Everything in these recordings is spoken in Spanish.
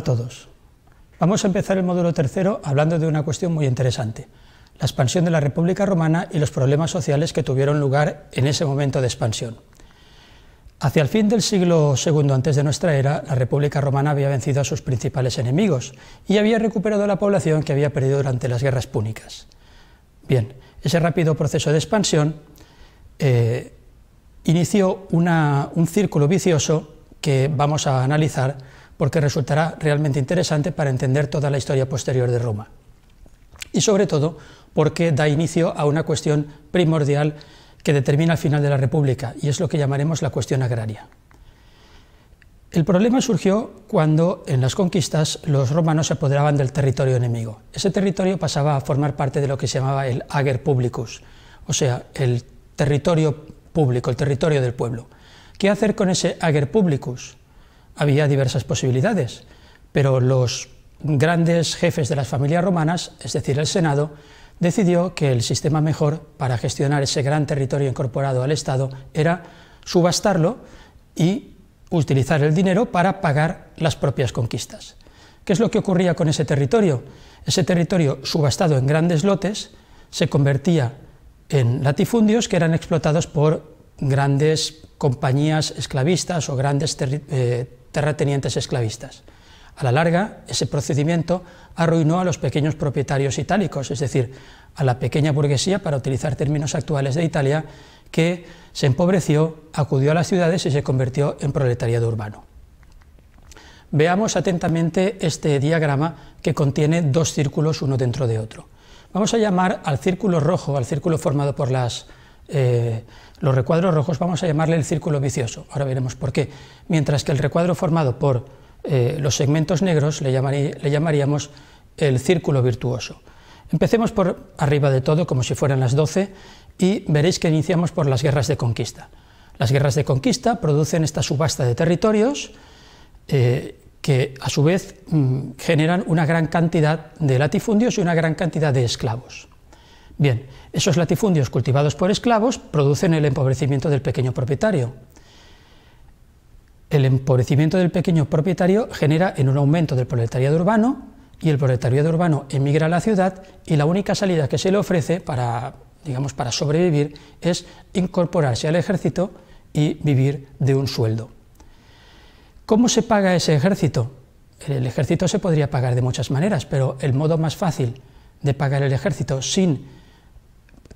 a todos. Vamos a empezar el módulo tercero hablando de una cuestión muy interesante, la expansión de la República Romana y los problemas sociales que tuvieron lugar en ese momento de expansión. Hacia el fin del siglo II antes de nuestra era, la República Romana había vencido a sus principales enemigos y había recuperado la población que había perdido durante las guerras púnicas. Bien, ese rápido proceso de expansión eh, inició un círculo vicioso que vamos a analizar porque resultará realmente interesante para entender toda la historia posterior de Roma. Y sobre todo porque da inicio a una cuestión primordial que determina el final de la República, y es lo que llamaremos la cuestión agraria. El problema surgió cuando en las conquistas los romanos se apoderaban del territorio enemigo. Ese territorio pasaba a formar parte de lo que se llamaba el ager publicus, o sea, el territorio público, el territorio del pueblo. ¿Qué hacer con ese ager publicus? Había diversas posibilidades, pero los grandes jefes de las familias romanas, es decir, el Senado, decidió que el sistema mejor para gestionar ese gran territorio incorporado al Estado era subastarlo y utilizar el dinero para pagar las propias conquistas. ¿Qué es lo que ocurría con ese territorio? Ese territorio subastado en grandes lotes se convertía en latifundios que eran explotados por grandes compañías esclavistas o grandes eh, terratenientes esclavistas. A la larga, ese procedimiento arruinó a los pequeños propietarios itálicos, es decir, a la pequeña burguesía, para utilizar términos actuales de Italia, que se empobreció, acudió a las ciudades y se convirtió en proletariado urbano. Veamos atentamente este diagrama que contiene dos círculos uno dentro de otro. Vamos a llamar al círculo rojo, al círculo formado por las eh, los recuadros rojos vamos a llamarle el círculo vicioso, ahora veremos por qué, mientras que el recuadro formado por eh, los segmentos negros le, llamaríamos el círculo virtuoso. Empecemos por arriba de todo, como si fueran las 12, y veréis que iniciamos por las guerras de conquista. Las guerras de conquista producen esta subasta de territorios eh, que a su vez mm, generan una gran cantidad de latifundios y una gran cantidad de esclavos. Bien, esos latifundios cultivados por esclavos producen el empobrecimiento del pequeño propietario. El empobrecimiento del pequeño propietario genera en un aumento del proletariado urbano y el proletariado urbano emigra a la ciudad y la única salida que se le ofrece para, digamos, para sobrevivir es incorporarse al ejército y vivir de un sueldo. ¿Cómo se paga ese ejército? El ejército se podría pagar de muchas maneras, pero el modo más fácil de pagar el ejército sin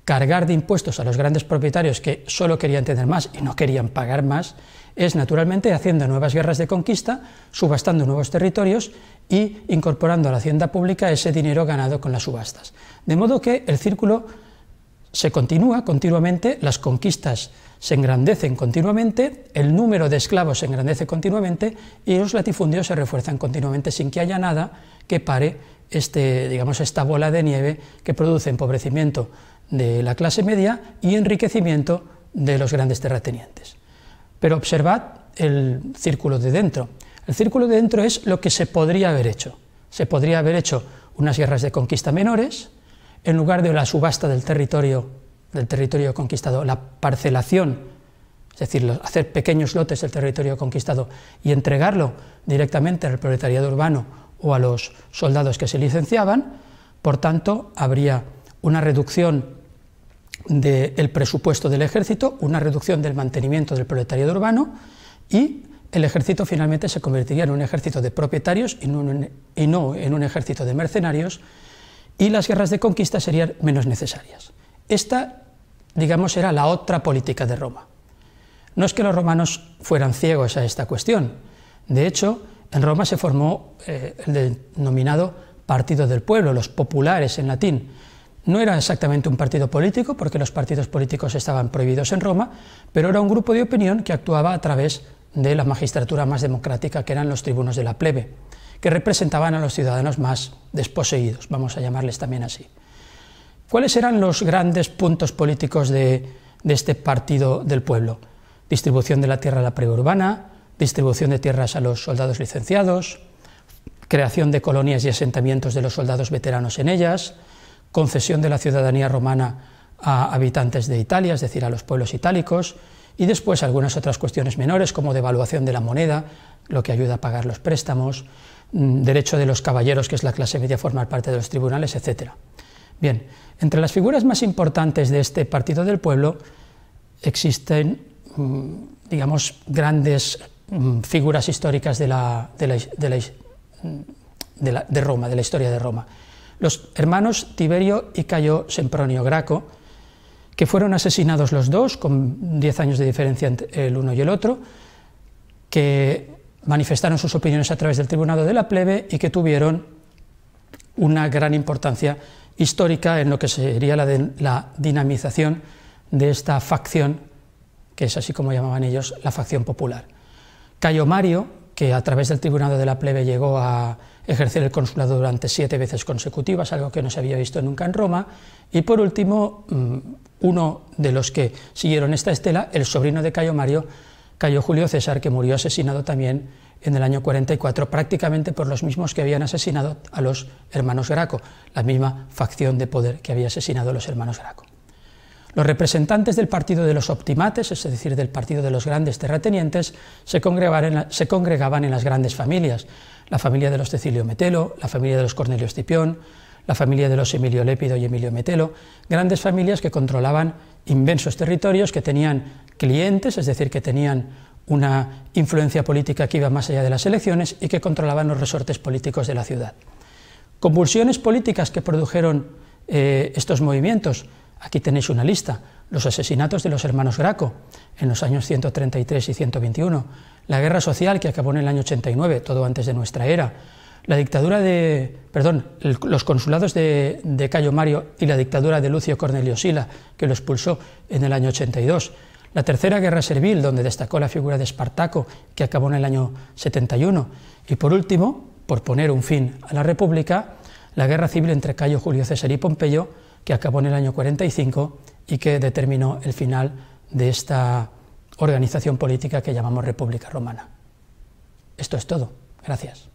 cargar de impuestos a los grandes propietarios que solo querían tener más y no querían pagar más, es naturalmente haciendo nuevas guerras de conquista, subastando nuevos territorios y incorporando a la hacienda pública ese dinero ganado con las subastas. De modo que el círculo se continúa continuamente, las conquistas se engrandecen continuamente, el número de esclavos se engrandece continuamente y los latifundios se refuerzan continuamente sin que haya nada que pare este, digamos, esta bola de nieve que produce empobrecimiento de la clase media y enriquecimiento de los grandes terratenientes. Pero observad el círculo de dentro. El círculo de dentro es lo que se podría haber hecho. Se podría haber hecho unas guerras de conquista menores, en lugar de la subasta del territorio, del territorio conquistado, la parcelación, es decir, hacer pequeños lotes del territorio conquistado y entregarlo directamente al proletariado urbano o a los soldados que se licenciaban, por tanto, habría una reducción del presupuesto del ejército, una reducción del mantenimiento del proletariado urbano y el ejército finalmente se convertiría en un ejército de propietarios y no, en un ejército de mercenarios y las guerras de conquista serían menos necesarias. Esta, digamos, era la otra política de Roma. No es que los romanos fueran ciegos a esta cuestión. De hecho, en Roma se formó eh, el denominado Partido del Pueblo, los populares en latín, no era exactamente un partido político, porque los partidos políticos estaban prohibidos en Roma, pero era un grupo de opinión que actuaba a través de la magistratura más democrática, que eran los tribunos de la plebe, que representaban a los ciudadanos más desposeídos, vamos a llamarles también así. ¿Cuáles eran los grandes puntos políticos de, de este partido del pueblo? Distribución de la tierra a la preurbana, distribución de tierras a los soldados licenciados, creación de colonias y asentamientos de los soldados veteranos en ellas, concesión de la ciudadanía romana a habitantes de Italia, es decir, a los pueblos itálicos, y después algunas otras cuestiones menores como devaluación de la moneda, lo que ayuda a pagar los préstamos, mm, derecho de los caballeros, que es la clase media, formar parte de los tribunales, etc. Bien, entre las figuras más importantes de este Partido del Pueblo existen, mm, digamos, grandes mm, figuras históricas de, la, de, Roma, de la historia de Roma. Los hermanos Tiberio y Cayo Sempronio Graco, que fueron asesinados los dos, con 10 años de diferencia entre el uno y el otro, que manifestaron sus opiniones a través del Tribunado de la Plebe y que tuvieron una gran importancia histórica en lo que sería la, la dinamización de esta facción, que es así como llamaban ellos la facción popular. Cayo Mario, que a través del Tribunado de la Plebe llegó a ejercer el consulado durante siete veces consecutivas, algo que no se había visto nunca en Roma, y por último, mm, uno de los que siguieron esta estela, el sobrino de Cayo Mario, Cayo Julio César, que murió asesinado también en el año 44, prácticamente por los mismos que habían asesinado a los hermanos Graco, la misma facción de poder que había asesinado a los hermanos Graco. Los representantes del partido de los optimates, es decir, del partido de los grandes terratenientes, se congregaban en, las grandes familias, la familia de los Cecilio Metelo, la familia de los Cornelio Escipión, la familia de los Emilio Lépido y Emilio Metelo, grandes familias que controlaban inmensos territorios, que tenían clientes, es decir, que tenían una influencia política que iba más allá de las elecciones y que controlaban los resortes políticos de la ciudad. Convulsiones políticas que produjeron eh, estos movimientos, aquí tenéis una lista, los asesinatos de los hermanos Graco en los años 133 y 121, la guerra social que acabó en el año 89, todo antes de nuestra era, la dictadura de, perdón, los consulados de, de Cayo Mario y la dictadura de Lucio Cornelio Sila, que lo expulsó en el año 82, la Tercera Guerra Servil, donde destacó la figura de Espartaco, que acabó en el año 71. Y por último, por poner un fin a la República, la guerra civil entre Cayo Julio César y Pompeyo, que acabó en el año 45 y que determinó el final de esta organización política que llamamos República Romana. Esto es todo. Gracias.